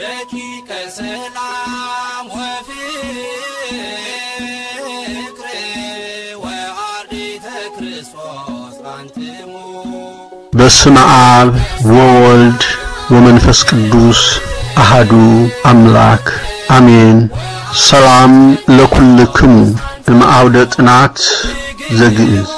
ደቂቀ ሰላም ወፍቅር ወአርዲተ ክርስቶስ አንትሙ በስመ አብ ወወልድ ወመንፈስ ቅዱስ አሃዱ አምላክ አሜን። ሰላም ለኩልክሙ እምአውደ ጥናት ዘግዕዝ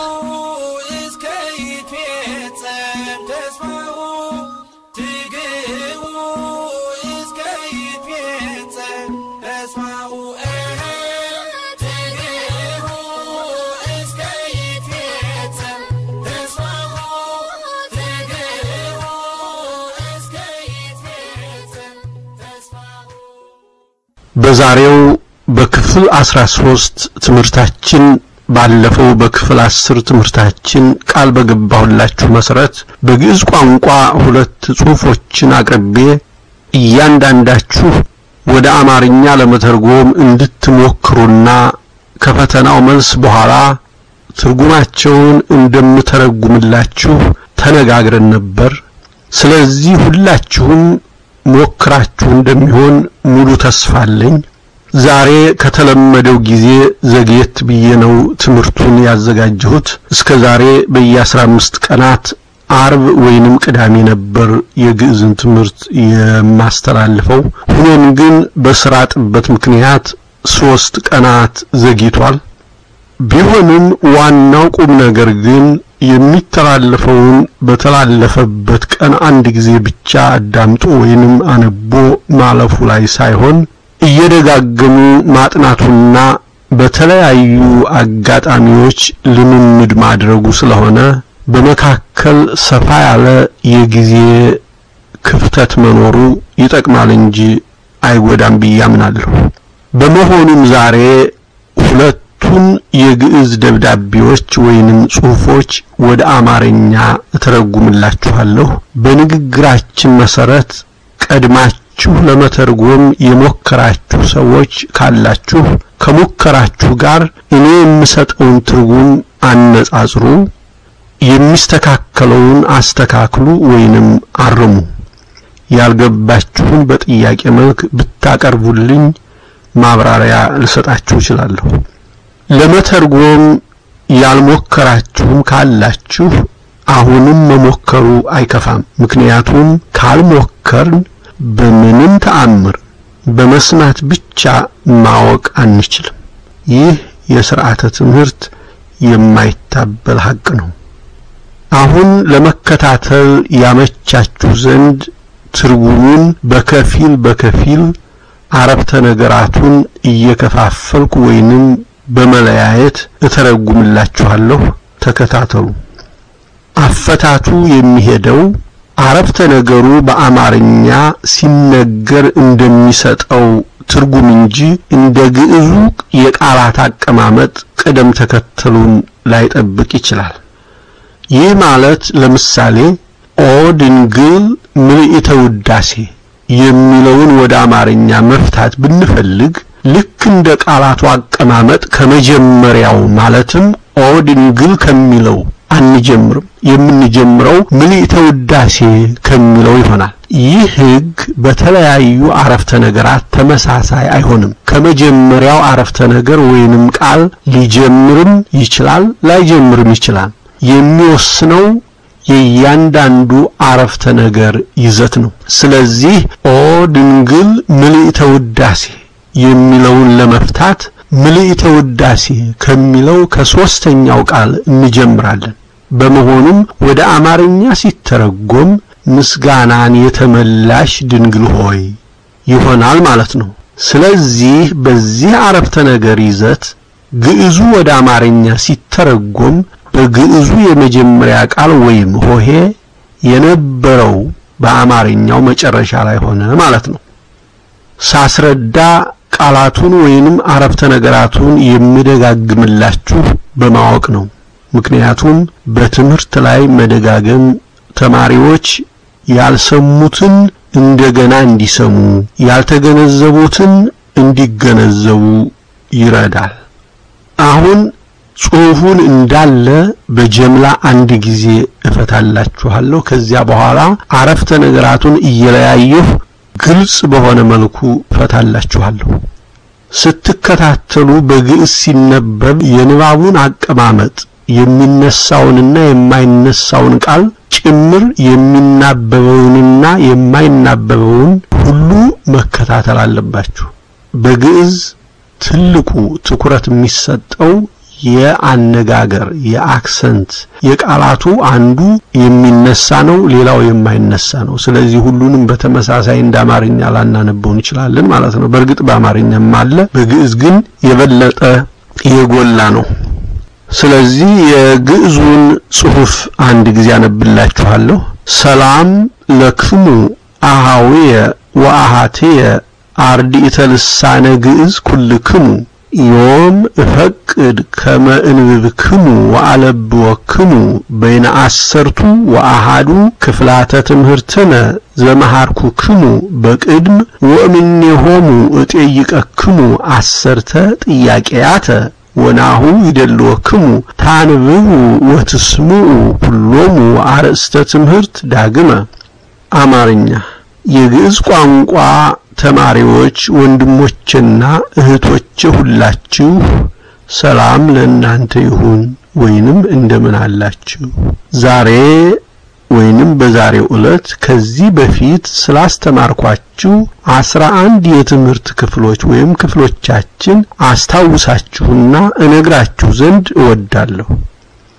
በዛሬው በክፍል 13 ትምህርታችን ባለፈው በክፍል 10 ትምህርታችን ቃል በገባሁላችሁ መሰረት በግዕዝ ቋንቋ ሁለት ጽሑፎችን አቅርቤ እያንዳንዳችሁ ወደ አማርኛ ለመተርጎም እንድትሞክሩና ከፈተናው መልስ በኋላ ትርጉማቸውን እንደምተረጉምላችሁ ተነጋግረን ነበር። ስለዚህ ሁላችሁም ሞክራችሁ እንደሚሆን ሙሉ ተስፋ አለኝ። ዛሬ ከተለመደው ጊዜ ዘግየት ብዬ ነው ትምህርቱን ያዘጋጀሁት። እስከ ዛሬ በየአስራ አምስት ቀናት አርብ ወይንም ቅዳሜ ነበር የግዕዝን ትምህርት የማስተላልፈው። ሆኖም ግን በስራ ጥበት ምክንያት ሶስት ቀናት ዘግይቷል። ቢሆንም ዋናው ቁም ነገር ግን የሚተላለፈውን በተላለፈበት ቀን አንድ ጊዜ ብቻ አዳምጦ ወይንም አነቦ ማለፉ ላይ ሳይሆን እየደጋገሙ ማጥናቱና በተለያዩ አጋጣሚዎች ልምምድ ማድረጉ ስለሆነ በመካከል ሰፋ ያለ የጊዜ ክፍተት መኖሩ ይጠቅማል እንጂ አይጎዳም ብዬ አምናለሁ። በመሆኑም ዛሬ ሁለቱን የግዕዝ ደብዳቤዎች ወይንም ጽሑፎች ወደ አማርኛ እተረጉምላችኋለሁ። በንግግራችን መሰረት ቀድማችሁ ለመተርጎም የሞከራችሁ ሰዎች ካላችሁ ከሞከራችሁ ጋር እኔ የምሰጠውን ትርጉም አነጻጽሩ፣ የሚስተካከለውን አስተካክሉ ወይንም አርሙ። ያልገባችሁን በጥያቄ መልክ ብታቀርቡልኝ ማብራሪያ ልሰጣችሁ እችላለሁ። ለመተርጎም ያልሞከራችሁም ካላችሁ አሁንም መሞከሩ አይከፋም። ምክንያቱም ካልሞከርን በምንም ተአምር በመስማት ብቻ ማወቅ አንችልም። ይህ የሥርዓተ ትምህርት የማይታበል ሐቅ ነው። አሁን ለመከታተል ያመቻችሁ ዘንድ ትርጉሙን በከፊል በከፊል አረፍተ ነገራቱን እየከፋፈልኩ ወይንም በመለያየት እተረጉምላችኋለሁ። ተከታተሉ። አፈታቱ የሚሄደው አረፍተ ነገሩ በአማርኛ ሲነገር እንደሚሰጠው ትርጉም እንጂ እንደ ግዕዙ የቃላት አቀማመጥ ቅደም ተከተሉን ላይጠብቅ ይችላል። ይህ ማለት ለምሳሌ ኦ ድንግል ምልዕተ ውዳሴ የሚለውን ወደ አማርኛ መፍታት ብንፈልግ ልክ እንደ ቃላቱ አቀማመጥ ከመጀመሪያው ማለትም ኦ ድንግል ከሚለው አንጀምርም። የምንጀምረው ምልዕተ ውዳሴ ከሚለው ይሆናል። ይህ ሕግ በተለያዩ አረፍተ ነገራት ተመሳሳይ አይሆንም። ከመጀመሪያው አረፍተ ነገር ወይንም ቃል ሊጀምርም ይችላል፣ ላይጀምርም ይችላል። የሚወስነው የእያንዳንዱ አረፍተ ነገር ይዘት ነው። ስለዚህ ኦ ድንግል ምልዕተ ውዳሴ የሚለውን ለመፍታት ምልዕተ ውዳሴ ከሚለው ከሶስተኛው ቃል እንጀምራለን። በመሆኑም ወደ አማርኛ ሲተረጎም ምስጋናን የተመላሽ ድንግል ሆይ ይሆናል ማለት ነው። ስለዚህ በዚህ አረፍተ ነገር ይዘት ግዕዙ ወደ አማርኛ ሲተረጎም በግዕዙ የመጀመሪያ ቃል ወይም ሆሄ የነበረው በአማርኛው መጨረሻ ላይ ሆነ ማለት ነው። ሳስረዳ ቃላቱን ወይንም አረፍተ ነገራቱን የምደጋግምላችሁ በማወቅ ነው። ምክንያቱም በትምህርት ላይ መደጋገም ተማሪዎች ያልሰሙትን እንደገና እንዲሰሙ፣ ያልተገነዘቡትን እንዲገነዘቡ ይረዳል። አሁን ጽሑፉን እንዳለ በጀምላ አንድ ጊዜ እፈታላችኋለሁ። ከዚያ በኋላ አረፍተ ነገራቱን እየለያየሁ ግልጽ በሆነ መልኩ ፈታላችኋለሁ። ስትከታተሉ በግዕዝ ሲነበብ የንባቡን አቀማመጥ የሚነሳውንና የማይነሳውን ቃል ጭምር የሚናበበውንና የማይናበበውን ሁሉ መከታተል አለባችሁ። በግዕዝ ትልቁ ትኩረት የሚሰጠው የአነጋገር የአክሰንት የቃላቱ አንዱ የሚነሳ ነው፣ ሌላው የማይነሳ ነው። ስለዚህ ሁሉንም በተመሳሳይ እንደ አማርኛ ላናነበው እንችላለን ማለት ነው። በእርግጥ በአማርኛም አለ፣ በግዕዝ ግን የበለጠ የጎላ ነው። ስለዚህ የግዕዙን ጽሑፍ አንድ ጊዜ አነብላችኋለሁ። ሰላም ለክሙ አሃውየ ወአሃትየ አርዲእተ ልሳነ ግዕዝ ኩልክሙ ዮም እፈቅድ ከመ እንብብክሙ ወአለብወክሙ በይነ አሰርቱ ወአሃዱ ክፍላተ ትምህርትነ ዘመሃርኩክሙ በቅድም ወእምኔሆሙ እጤይቀክሙ አሰርተ ጥያቄያተ ወናሁ ይደልወክሙ ታንብቡ ወትስምዑ ኩሎሙ አርእስተ ትምህርት ዳግመ። አማርኛ የግዕዝ ቋንቋ ተማሪዎች ወንድሞችና እህቶች ሁላችሁ ሰላም ለእናንተ ይሁን ወይንም እንደምን አላችሁ። ዛሬ ወይንም በዛሬው ዕለት ከዚህ በፊት ስላስተማርኳችሁ አስራ አንድ የትምህርት ክፍሎች ወይም ክፍሎቻችን አስታውሳችሁና እነግራችሁ ዘንድ እወዳለሁ።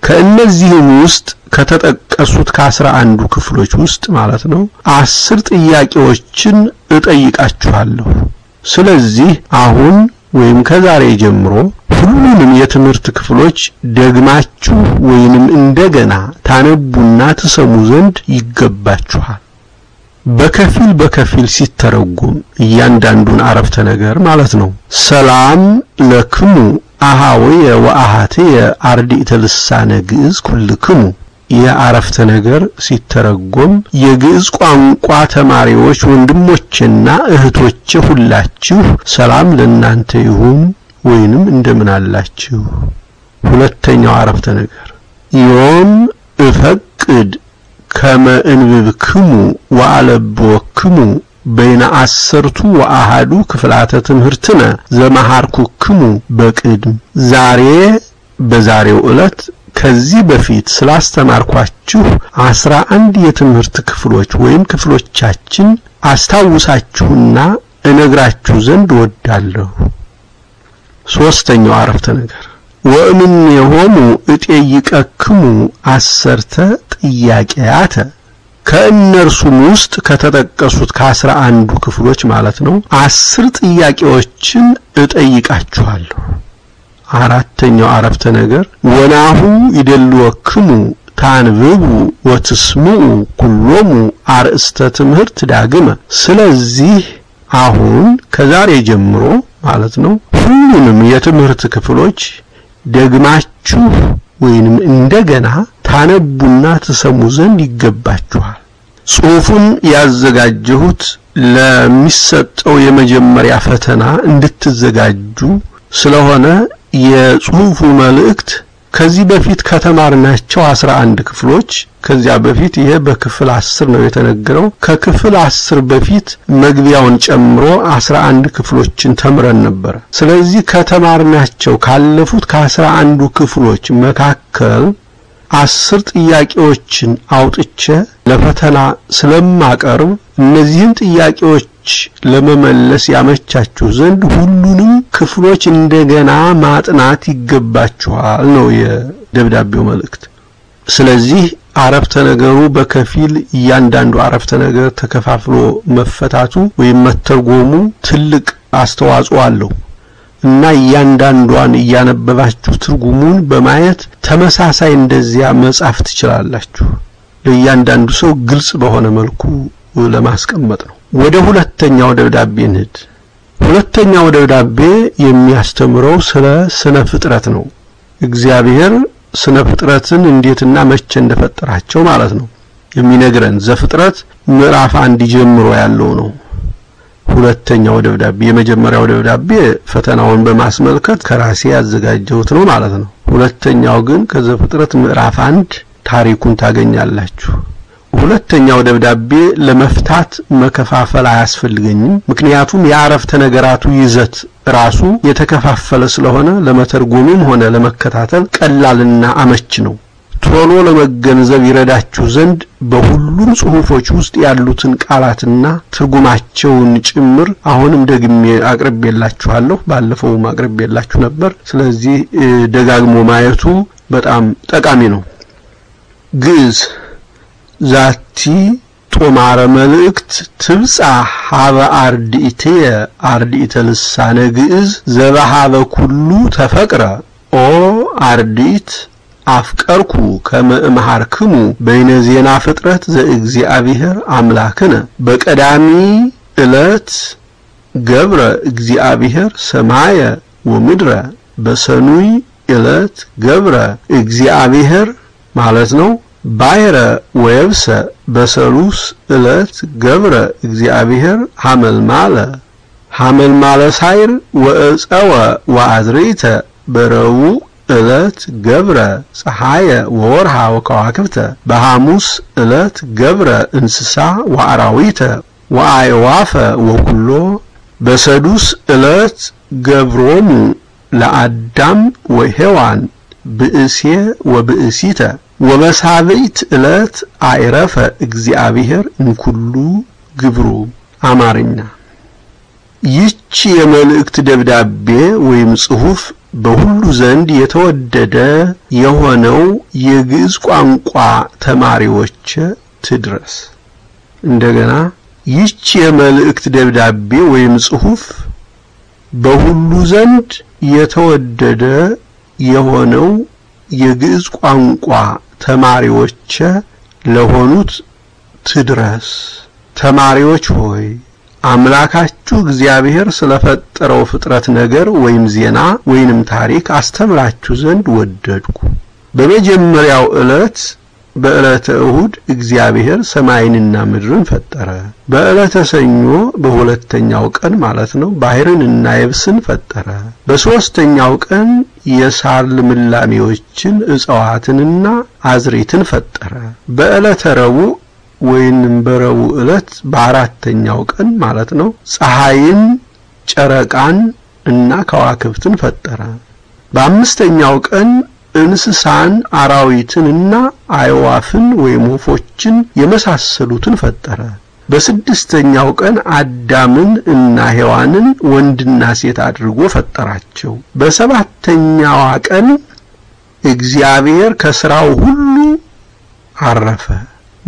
ከእነዚህም ውስጥ ከተጠቀሱት ከአስራ አንዱ ክፍሎች ውስጥ ማለት ነው አስር ጥያቄዎችን እጠይቃችኋለሁ። ስለዚህ አሁን ወይም ከዛሬ ጀምሮ ሁሉንም የትምህርት ክፍሎች ደግማችሁ ወይንም እንደገና ታነቡና ትሰሙ ዘንድ ይገባችኋል። በከፊል በከፊል ሲተረጎም እያንዳንዱን አረፍተ ነገር ማለት ነው። ሰላም ለክሙ። አሃወየ ወአሃትየ አርዲእተ ልሳነ ግዕዝ ኩልክሙ የአረፍተ ነገር ሲተረጎም የግዕዝ ቋንቋ ተማሪዎች ወንድሞቼና እህቶቼ ሁላችሁ ሰላም ለእናንተ ይሁን ወይንም እንደምን አላችሁ። ሁለተኛው አረፍተ ነገር ዮም እፈቅድ ከመ እንብብክሙ ወአለብወክሙ በይነ አሰርቱ ወአሃዱ ክፍላተ ትምህርትነ ዘመሃርኩክሙ በቅድም ዛሬ በዛሬው ዕለት ከዚህ በፊት ስላስተማርኳችሁ አስራ አንድ የትምህርት ክፍሎች ወይም ክፍሎቻችን አስታውሳችሁና እነግራችሁ ዘንድ ወዳለሁ። ሶስተኛው አረፍተ ነገር ወእምኔሆሙ እጤይቀክሙ አሰርተ ጥያቄያተ ከእነርሱም ውስጥ ከተጠቀሱት ከአስራ አንዱ ክፍሎች ማለት ነው አስር ጥያቄዎችን እጠይቃችኋለሁ። አራተኛው አረፍተ ነገር ወናሁ ይደልወክሙ ታንብቡ ወትስምዑ ኩሎሙ አርእስተ ትምህርት ዳግመ። ስለዚህ አሁን ከዛሬ ጀምሮ ማለት ነው ሁሉንም የትምህርት ክፍሎች ደግማችሁ ወይንም እንደገና ታነቡና ትሰሙ ዘንድ ይገባችኋል። ጽሑፉን ያዘጋጀሁት ለሚሰጠው የመጀመሪያ ፈተና እንድትዘጋጁ ስለሆነ የጽሑፉ መልእክት ከዚህ በፊት ከተማርናቸው አስራ አንድ ክፍሎች ከዚያ በፊት ይሄ በክፍል አስር ነው የተነገረው። ከክፍል አስር በፊት መግቢያውን ጨምሮ አስራ አንድ ክፍሎችን ተምረን ነበረ። ስለዚህ ከተማርናቸው ካለፉት ከአስራ አንዱ ክፍሎች መካከል አስር ጥያቄዎችን አውጥቼ ለፈተና ስለማቀርብ እነዚህን ጥያቄዎች ለመመለስ ያመቻችሁ ዘንድ ሁሉንም ክፍሎች እንደገና ማጥናት ይገባችኋል ነው የደብዳቤው መልእክት። ስለዚህ አረፍተ ነገሩ በከፊል እያንዳንዱ አረፍተ ነገር ተከፋፍሎ መፈታቱ ወይም መተርጎሙ ትልቅ አስተዋጽኦ አለው እና እያንዳንዷን እያነበባችሁ ትርጉሙን በማየት ተመሳሳይ እንደዚያ መጻፍ ትችላላችሁ። ለእያንዳንዱ ሰው ግልጽ በሆነ መልኩ ለማስቀመጥ ነው። ወደ ሁለተኛው ደብዳቤ እንሂድ። ሁለተኛው ደብዳቤ የሚያስተምረው ስለ ስነ ፍጥረት ነው። እግዚአብሔር ስነ ፍጥረትን እንዴትና መቼ እንደፈጠራቸው ማለት ነው የሚነግረን ዘፍጥረት ምዕራፍ አንድ ጀምሮ ያለው ነው። ሁለተኛው ደብዳቤ የመጀመሪያው ደብዳቤ ፈተናውን በማስመልከት ከራሴ ያዘጋጀሁት ነው ማለት ነው። ሁለተኛው ግን ከዘፍጥረት ምዕራፍ አንድ ታሪኩን ታገኛላችሁ። ሁለተኛው ደብዳቤ ለመፍታት መከፋፈል አያስፈልገኝም። ምክንያቱም የአረፍተ ነገራቱ ይዘት ራሱ የተከፋፈለ ስለሆነ ለመተርጎምም ሆነ ለመከታተል ቀላልና አመች ነው። ቶሎ ለመገንዘብ ይረዳችሁ ዘንድ በሁሉም ጽሑፎች ውስጥ ያሉትን ቃላትና ትርጉማቸውን ጭምር አሁንም ደግሜ አቅርቤላችኋለሁ። ባለፈውም አቅርቤላችሁ ነበር። ስለዚህ ደጋግሞ ማየቱ በጣም ጠቃሚ ነው። ግዕዝ ዛቲ ጦማረ መልእክት ትብጻ ሀበ አርድእትየ አርድእተ ልሳነ ግዕዝ ዘበሃበ ኩሉ ተፈቅረ ኦ አርድእት አፍቀርኩ ከመ እምሃርክሙ በይነ ዜና ፍጥረት ዘእግዚአብሔር አምላክነ። በቀዳሚ ዕለት ገብረ እግዚአብሔር ሰማየ ወምድረ። በሰኑይ ዕለት ገብረ እግዚአብሔር ማለት ነው። ባይረ ወየብሰ። በሰሉስ ዕለት ገብረ እግዚአብሔር ሐመልማለ። ሐመልማለ ሳይር ወእፀወ ወአዝርዕተ በረቡዕ ዕለት ገብረ ፀሐየ ወወርሃ ወከዋክብተ በሐሙስ ዕለት ገብረ እንስሳ ወአራዊተ ወአዕዋፈ ወኩሎ በሰዱስ ዕለት ገብሮሙ ለአዳም ወሔዋን ብእሴ ወብእሲተ ወበሳብዕት ዕለት አዕረፈ እግዚአብሔር እምኩሉ ግብሩ። አማርኛ ይህች የመልእክት ደብዳቤ ወይም ጽሑፍ በሁሉ ዘንድ የተወደደ የሆነው የግዕዝ ቋንቋ ተማሪዎች ትድረስ። እንደገና ይህች የመልእክት ደብዳቤ ወይም ጽሑፍ በሁሉ ዘንድ የተወደደ የሆነው የግዕዝ ቋንቋ ተማሪዎች ለሆኑት ትድረስ። ተማሪዎች ሆይ አምላካችሁ እግዚአብሔር ስለፈጠረው ፍጥረት ነገር ወይም ዜና ወይንም ታሪክ አስተምራችሁ ዘንድ ወደድኩ። በመጀመሪያው ዕለት በዕለተ እሁድ እግዚአብሔር ሰማይንና ምድርን ፈጠረ። በዕለተ ሰኞ በሁለተኛው ቀን ማለት ነው ባሕርንና የብስን ፈጠረ። በሦስተኛው ቀን የሳር ልምላሜዎችን እጽዋትንና አዝሬትን ፈጠረ። በዕለተ ረቡዕ ወይንም በረቡዕ ዕለት በአራተኛው ቀን ማለት ነው ፀሐይን፣ ጨረቃን እና ከዋክብትን ፈጠረ። በአምስተኛው ቀን እንስሳን አራዊትንና አዕዋፍን ወይም ወፎችን የመሳሰሉትን ፈጠረ። በስድስተኛው ቀን አዳምን እና ሔዋንን ወንድና ሴት አድርጎ ፈጠራቸው። በሰባተኛዋ ቀን እግዚአብሔር ከሥራው ሁሉ አረፈ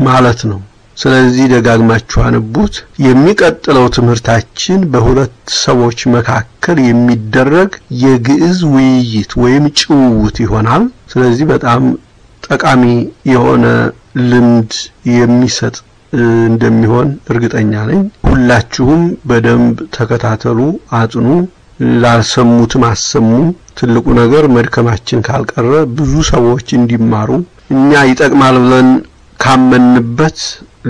ማለት ነው። ስለዚህ ደጋግማችሁ አንቡት። የሚቀጥለው ትምህርታችን በሁለት ሰዎች መካከል የሚደረግ የግዕዝ ውይይት ወይም ጭውውት ይሆናል። ስለዚህ በጣም ጠቃሚ የሆነ ልምድ የሚሰጥ እንደሚሆን እርግጠኛ ነኝ። ሁላችሁም በደንብ ተከታተሉ፣ አጥኑ፣ ላልሰሙትም አሰሙ። ትልቁ ነገር መድከማችን ካልቀረ ብዙ ሰዎች እንዲማሩ እኛ ይጠቅማል ብለን ካመንበት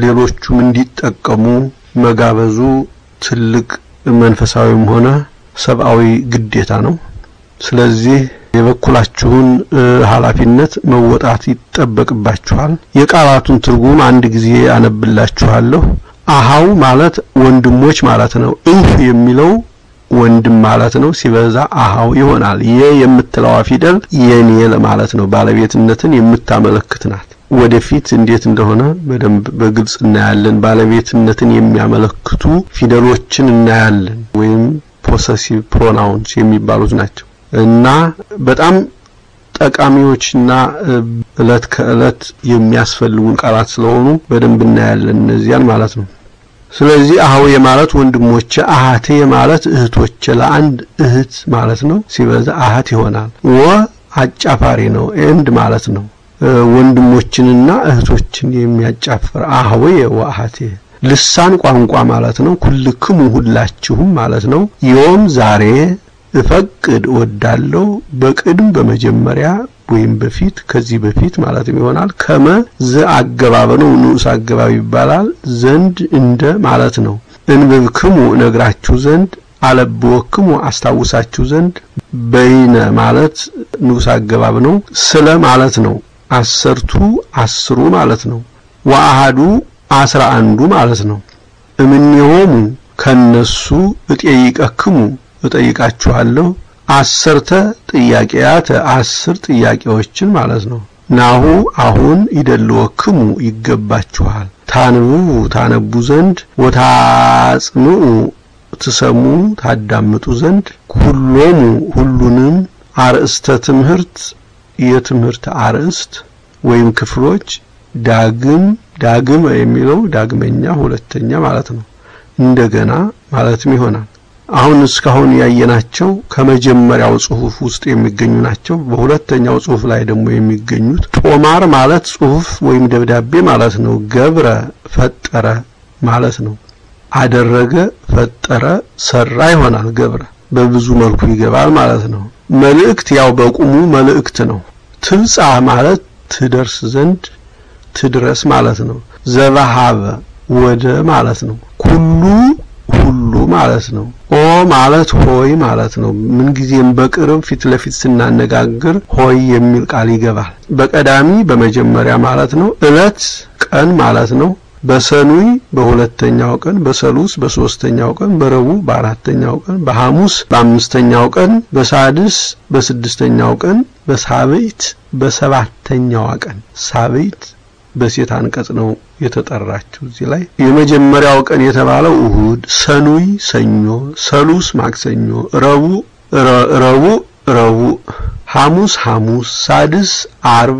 ሌሎቹም እንዲጠቀሙ መጋበዙ ትልቅ መንፈሳዊም ሆነ ሰብአዊ ግዴታ ነው። ስለዚህ የበኩላችሁን ኃላፊነት መወጣት ይጠበቅባችኋል። የቃላቱን ትርጉም አንድ ጊዜ አነብላችኋለሁ። አሃው ማለት ወንድሞች ማለት ነው። እህ የሚለው ወንድም ማለት ነው። ሲበዛ አሃው ይሆናል። የ የምትለዋ ፊደል የኔ ለማለት ነው። ባለቤትነትን የምታመለክት ናት። ወደፊት እንዴት እንደሆነ በደንብ በግልጽ እናያለን። ባለቤትነትን የሚያመለክቱ ፊደሎችን እናያለን፣ ወይም possessive pronouns የሚባሉት ናቸው እና በጣም ጠቃሚዎችና እለት ከእለት የሚያስፈልጉን ቃላት ስለሆኑ በደንብ እናያለን እነዚያን ማለት ነው። ስለዚህ አህዌ ማለት ወንድሞቼ፣ አሃቴ ማለት እህቶቼ፣ ለአንድ እህት ማለት ነው። ሲበዛ አሃት ይሆናል። ወ አጫፋሪ ነው። and ማለት ነው። ወንድሞችንና እህቶችን የሚያጫፍር አህዌ ወአሃቴ ልሳን ቋንቋ ማለት ነው። ኩልክሙ ሁላችሁም ማለት ነው። ዮም ዛሬ እፈቅድ እወዳለሁ በቅድም በመጀመሪያ ወይም በፊት ከዚህ በፊት ማለትም ይሆናል። ከመ ዘ አገባብ ነው፣ ንዑስ አገባብ ይባላል። ዘንድ እንደ ማለት ነው። እንብብክሙ እነግራችሁ ዘንድ አለብወክሙ አስታውሳችሁ ዘንድ በይነ ማለት ንዑስ አገባብ ነው። ስለ ማለት ነው። አሰርቱ አስሩ ማለት ነው። ወአሃዱ አስራ አንዱ ማለት ነው። እምኔሆሙ ከነሱ እጠይቀክሙ እጠይቃችኋለሁ አሰርተ ጥያቄያተ አስር ጥያቄዎችን ማለት ነው። ናሁ አሁን ይደልወክሙ ይገባችኋል ታንብቡ ታነቡ ዘንድ ወታጽምዑ ትሰሙ ታዳምጡ ዘንድ ሁሎሙ ሁሉንም አርእስተ ትምህርት የትምህርት አርእስት ወይም ክፍሎች ዳግም ዳግም የሚለው ዳግመኛ ሁለተኛ ማለት ነው። እንደገና ማለትም ይሆናል። አሁን እስካሁን ያየናቸው ከመጀመሪያው ጽሑፍ ውስጥ የሚገኙ ናቸው። በሁለተኛው ጽሑፍ ላይ ደግሞ የሚገኙት ጦማር ማለት ጽሑፍ ወይም ደብዳቤ ማለት ነው። ገብረ ፈጠረ ማለት ነው። አደረገ፣ ፈጠረ፣ ሰራ ይሆናል። ገብረ በብዙ መልኩ ይገባል ማለት ነው። መልእክት ያው በቁሙ መልእክት ነው። ትብጻ ማለት ትደርስ ዘንድ ትድረስ ማለት ነው። ዘበሃበ ወደ ማለት ነው። ኩሉ ሁሉ ማለት ነው። ኦ ማለት ሆይ ማለት ነው። ምንጊዜም በቅርብ ፊት ለፊት ስናነጋግር ሆይ የሚል ቃል ይገባል። በቀዳሚ በመጀመሪያ ማለት ነው። እለት ቀን ማለት ነው። በሰኑይ በሁለተኛው ቀን፣ በሰሉስ በሶስተኛው ቀን፣ በረቡዕ በአራተኛው ቀን፣ በሐሙስ በአምስተኛው ቀን፣ በሳድስ በስድስተኛው ቀን፣ በሳብዕት በሰባተኛዋ ቀን ሳብዕት በሴት አንቀጽ ነው የተጠራችው። እዚህ ላይ የመጀመሪያው ቀን የተባለው እሁድ፣ ሰኑይ ሰኞ፣ ሰሉስ ማክሰኞ፣ ረቡዕ ረቡዕ ረቡዕ፣ ሐሙስ ሐሙስ፣ ሳድስ አርብ፣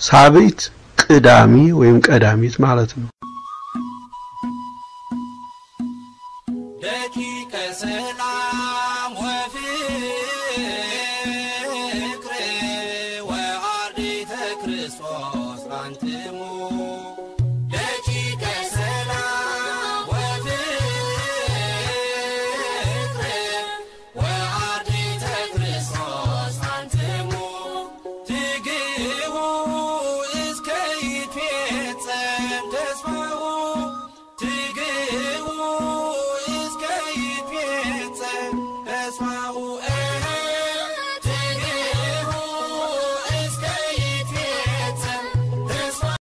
ሳብዕት ቅዳሚ ወይም ቀዳሚት ማለት ነው። ክርስቶስ አንትሙ